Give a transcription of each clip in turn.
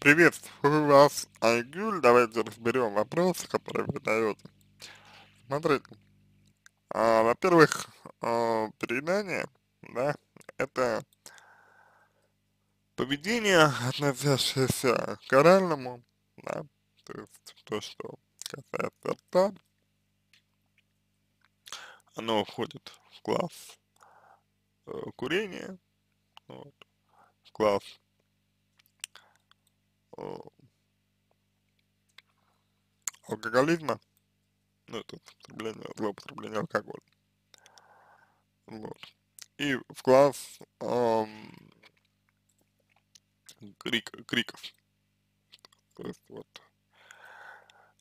Приветствую вас, Айгуль. Давайте разберем вопросы, которые вы задаете. Смотрите, а, во-первых, а, переедание, да, это поведение, относящееся к оральному, да, то есть то, что касается рта, оно входит в класс э, курения, вот, в класс алкоголизма, ну, это употребление, злоупотребление алкоголя, вот, и в класс эм, крик, криков, то есть вот,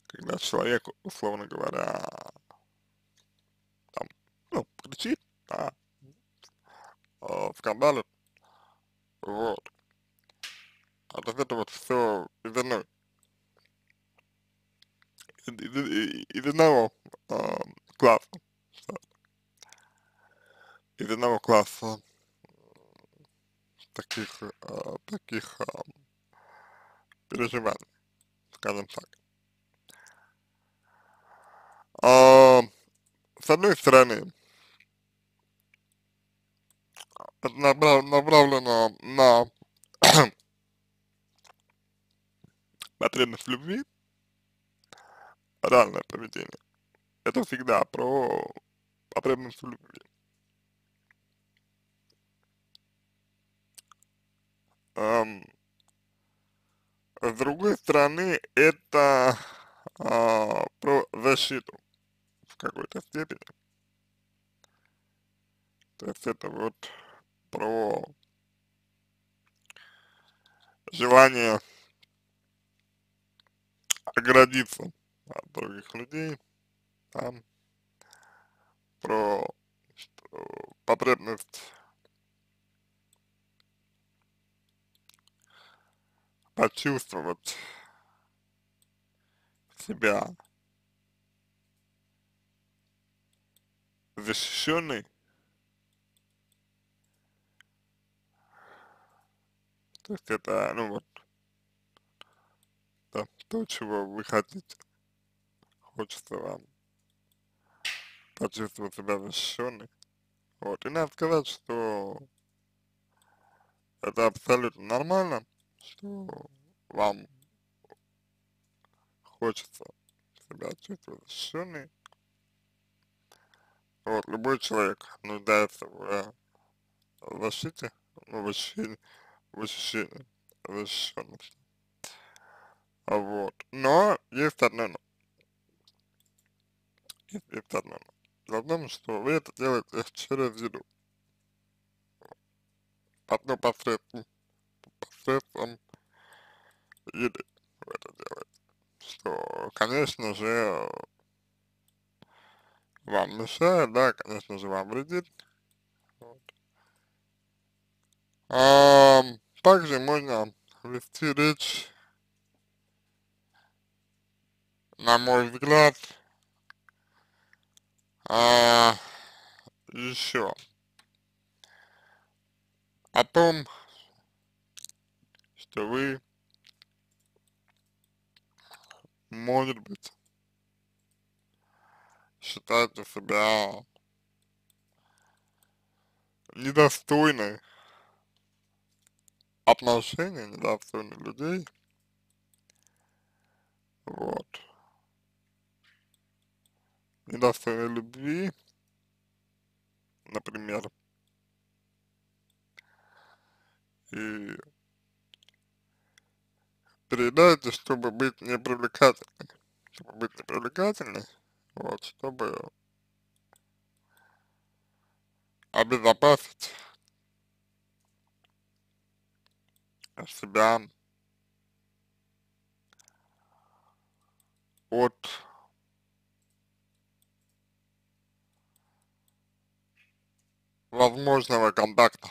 когда человек, условно говоря, там, ну, кричит, да, э, скандалит, вот, а вот это вот все из одной, из, из, из одного э, класса, из одного класса таких, э, таких э, переживаний, скажем так. А, с одной стороны, направлено на потребность в любви, реальное поведение. Это всегда про потребность в любви. Эм, с другой стороны, это а, про защиту в какой-то степени. То есть это вот про желание оградиться от других людей, там, про потребность почувствовать себя защищенной, то есть это, ну вот, то, чего вы хотите, хочется вам почувствовать себя защищенной, вот, и надо сказать, что это абсолютно нормально, что вам хочется себя чувствовать защищенной. Вот, любой человек нуждается в защите, ну, в ощущении, в ощущении защищенности. Вот. Но есть одно но. Есть, есть одно но. Дело в том, что вы это делаете через еду. Ну, посредством, посредством еды вы это делаете что, конечно же, вам мешает, да, конечно же, вам вредит. Вот. А, также можно вести речь, на мой взгляд, а, еще о том, что вы может быть, считаете себя недостойной отношений, недостойной людей, вот, недостойной любви, например, и передайте, чтобы быть непривлекательной, чтобы быть непривлекательной, вот, чтобы обезопасить себя от возможного контакта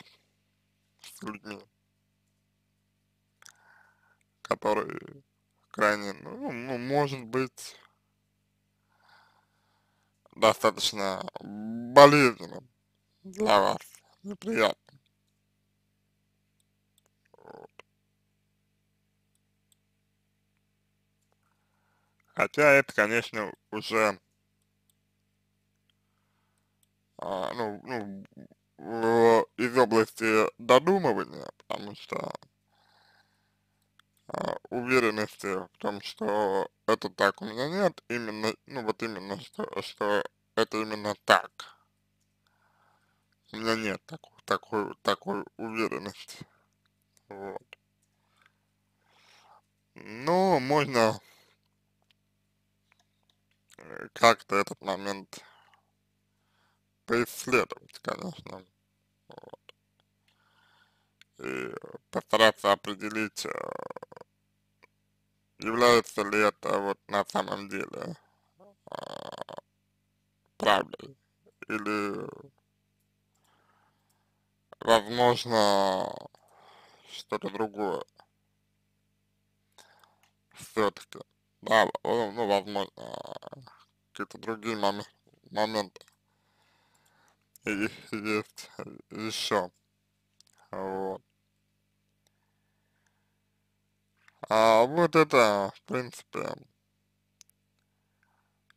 с людьми который крайне, ну, ну может быть, достаточно болезненным для вас, неприятным. Вот. Хотя это, конечно, уже, а, ну, ну, в, из области додумывания, потому что а, уверенности в том, что это так у меня нет, именно, ну вот именно, что, что это именно так. У меня нет такой, такой, такой уверенности. Вот. Ну, можно э, как-то этот момент поисследовать, конечно. Вот. И постараться определить, э, является ли это вот на самом деле а, правдой или возможно что-то другое все-таки, да, ну, возможно, какие-то другие мом моменты есть еще, вот. А вот это, в принципе,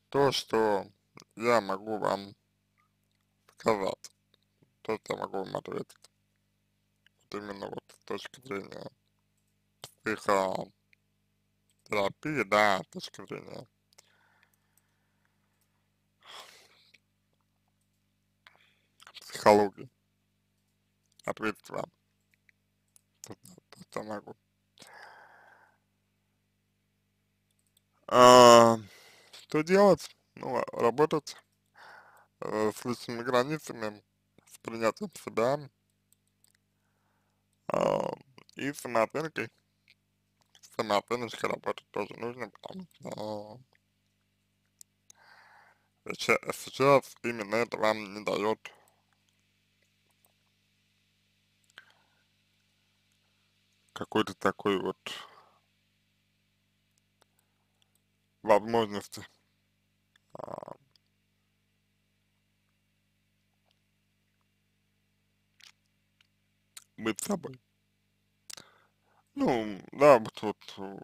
то, что я могу вам сказать, то, что я могу вам ответить. Вот именно вот с точки зрения психо терапии, да, с точки зрения психологии. Ответить вам. То, что могу. А, что делать? Ну, работать э, с личными границами, с принятием себя э, и самооценкой самооценочкой работать тоже нужно, потому что сейчас именно это вам не дает какой-то такой вот возможности а, быть собой. Ну, да, вот, э,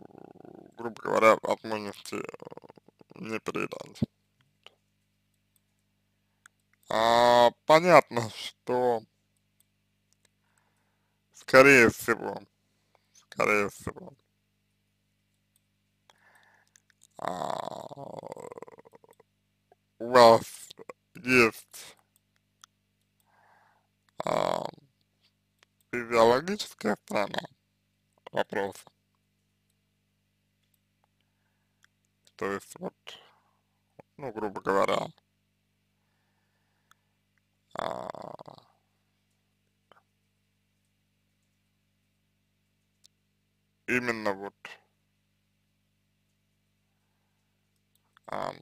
грубо говоря, возможности э, не передать. А, понятно, что скорее всего, скорее всего, а, у вас есть а, физиологическая сторона, вопроса. То есть вот, ну, грубо говоря, а, именно вот а,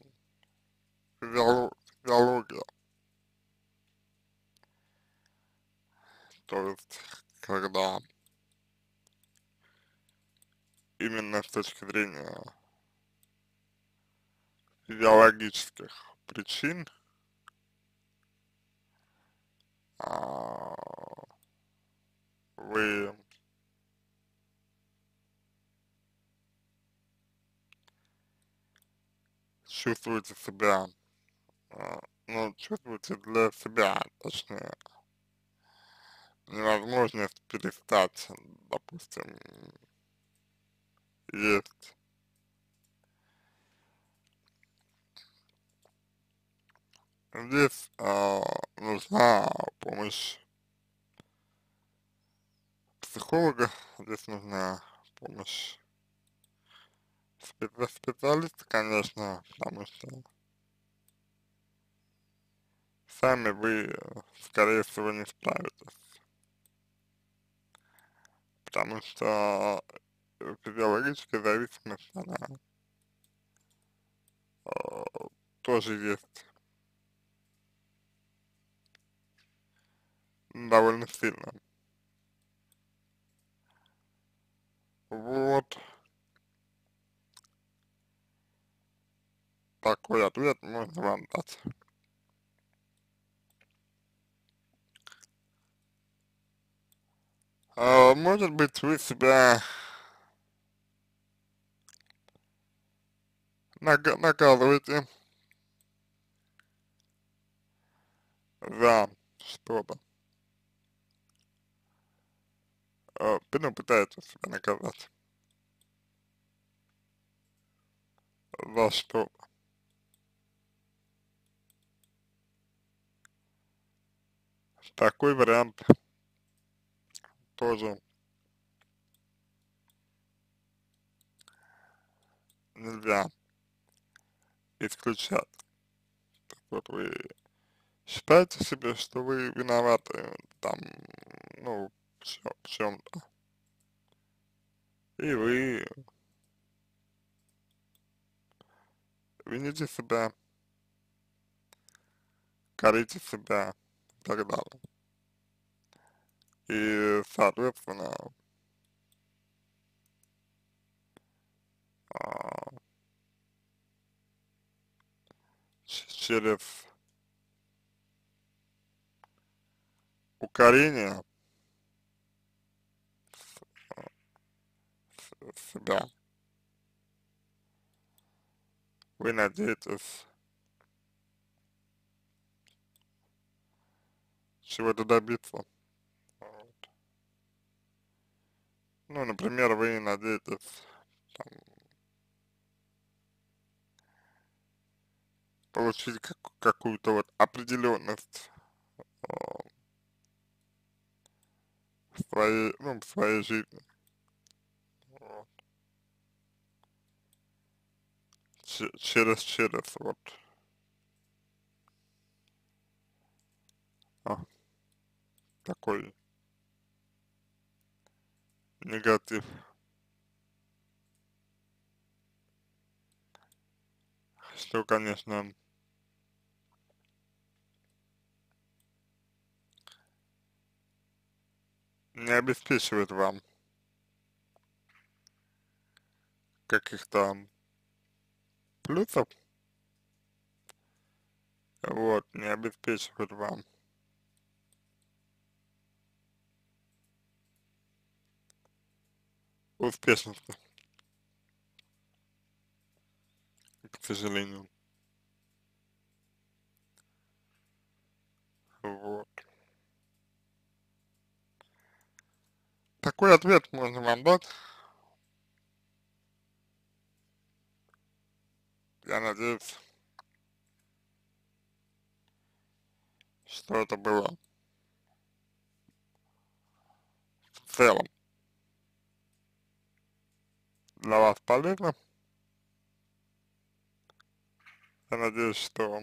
физиология. То есть, когда именно с точки зрения физиологических причин а, вы чувствуете себя, а, ну, чувствуете для себя, точнее, невозможность перестать, допустим, есть. Здесь э, нужна помощь психолога, здесь нужна помощь специалиста, конечно, потому что сами вы, скорее всего, не справитесь. Потому что физиологическая зависимость, она э, тоже есть довольно сильно. Вот. Такой ответ можно вам дать. А, может быть, вы себя наказываете за что-то. Э, ну, пытаетесь себя наказать. За что-то. Такой вариант тоже нельзя исключать. Так вот вы считаете себе, что вы виноваты там, ну, в чем-то. И вы вините себя, корите себя так далее. И, соответственно, а, через укорение себя вы надеетесь чего-то добиться. Вот. Ну, например, вы надеетесь там, получить как, какую-то вот определенность э, в своей, ну, в своей жизни. Через, через, вот. А, такой негатив. Что, конечно, не обеспечивает вам каких-то плюсов, вот, не обеспечивает вам успешности, к сожалению. Вот. Такой ответ можно вам дать. Я надеюсь, что это было в целом для вас полезно. Я надеюсь, что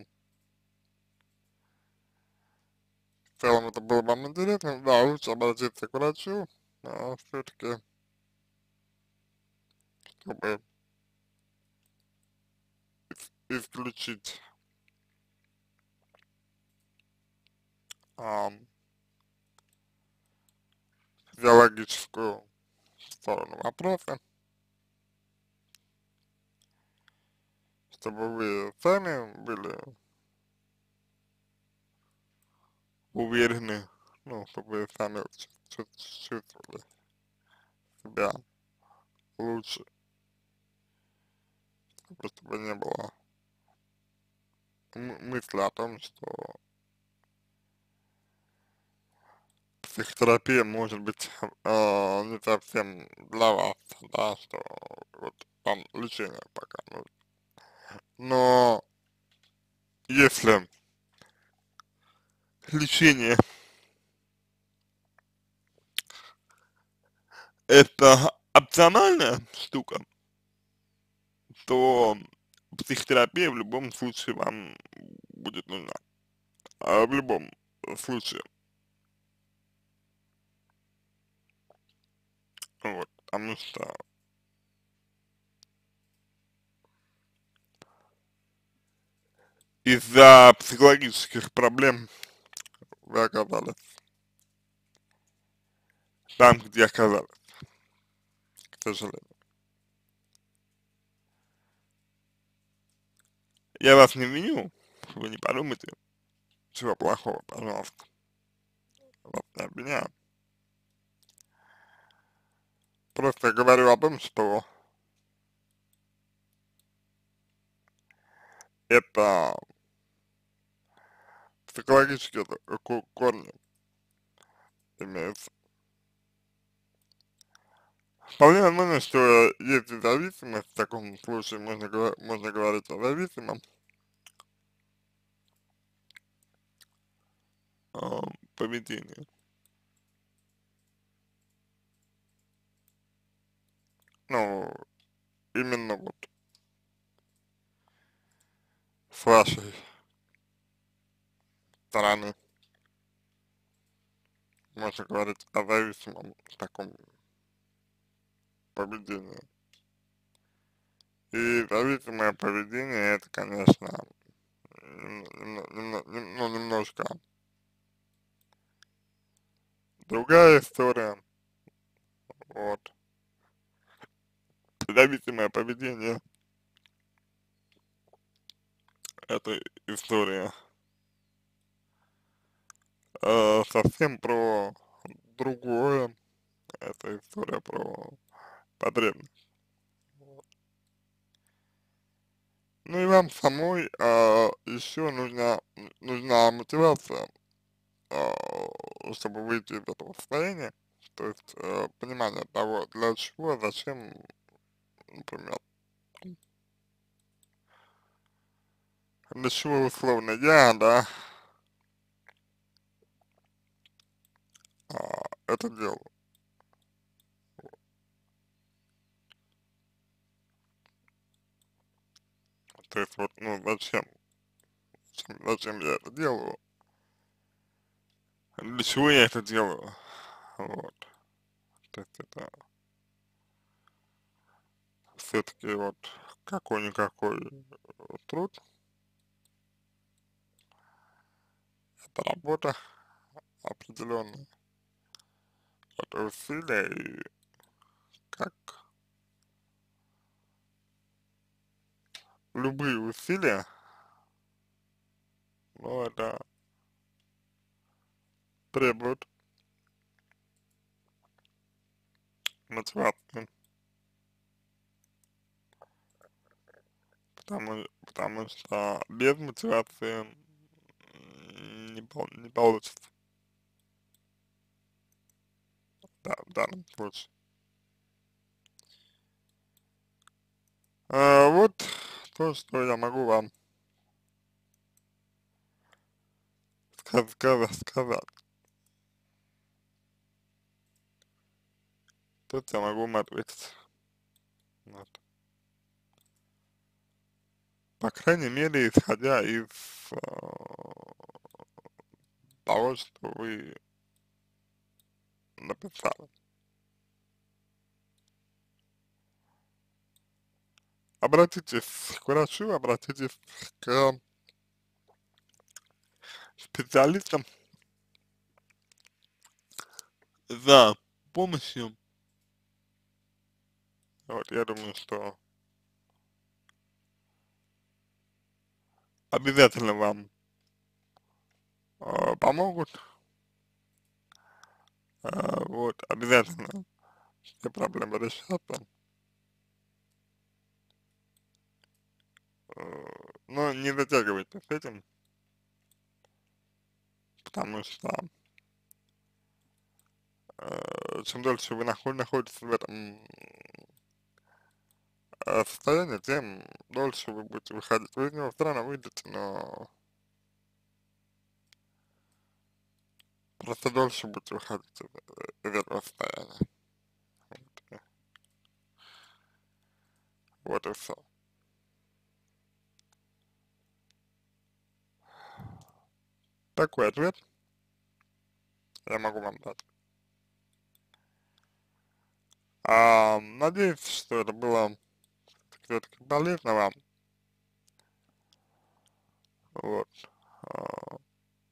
в целом это было вам интересно. Да, лучше обратиться к врачу, но все-таки, чтобы исключить а, физиологическую сторону вопроса. Чтобы вы сами были уверены, ну, чтобы вы сами чувствовали себя лучше, чтобы не было мысли о том, что психотерапия может быть э, не совсем для вас, да, что вот вам лечение пока нужно но если лечение это опциональная штука, то психотерапия в любом случае вам будет нужна. А в любом случае. Вот, потому что из-за психологических проблем вы оказались там, где оказались, к сожалению. Я вас не виню, вы не подумайте, чего плохого, пожалуйста. Вас не обвиняю. Просто говорю о том, что это психологические корни имеются. Вполне возможно, что есть зависимость, в таком случае можно, можно говорить о зависимом э, поведении. Ну, именно вот с вашей стороны можно говорить о зависимом таком поведении. И зависимое поведение это, конечно, ну, немножко другая история. Вот. Зависимое поведение это история э, совсем про другое. Это история про потребность. Ну и вам самой э, еще нужна, нужна мотивация, э, чтобы выйти из этого состояния. То есть э, понимание того, для чего, зачем, например, для чего условно я, да, а, это делаю. То есть вот, ну, зачем, зачем, зачем я это делаю, для чего я это делаю, вот. То есть это все-таки вот какой-никакой труд, это работа определенная, это усилия и как любые усилия, ну, это требует мотивации. Потому, потому что без мотивации не, не получится. Да, в данном случае. А, вот то, что я могу вам сказать. сказать. Тут я могу вам ответить. Вот. По крайней мере, исходя из э, того, что вы написали. обратитесь к врачу, обратитесь к специалистам за помощью. Вот, я думаю, что обязательно вам э, помогут. Э, вот, обязательно все проблемы решатся. но не затягивайте с этим, потому что э, чем дольше вы находитесь в этом э, состоянии, тем дольше вы будете выходить. Вы из него все равно выйдете, но просто дольше будете выходить из, этого состояния. Вот, вот и все. Такой ответ я могу вам дать. А, надеюсь, что это было все-таки полезно вам. Вот. А,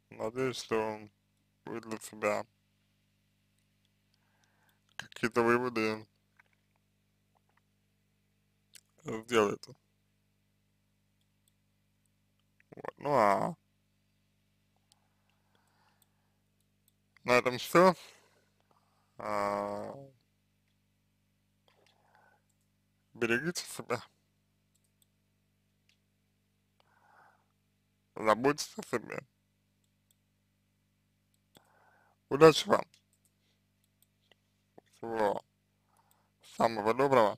надеюсь, что вы для себя какие-то выводы сделаете. Вот. Ну а на этом все. А, берегите себя. заботьтесь о себе. Удачи вам. Всего самого доброго.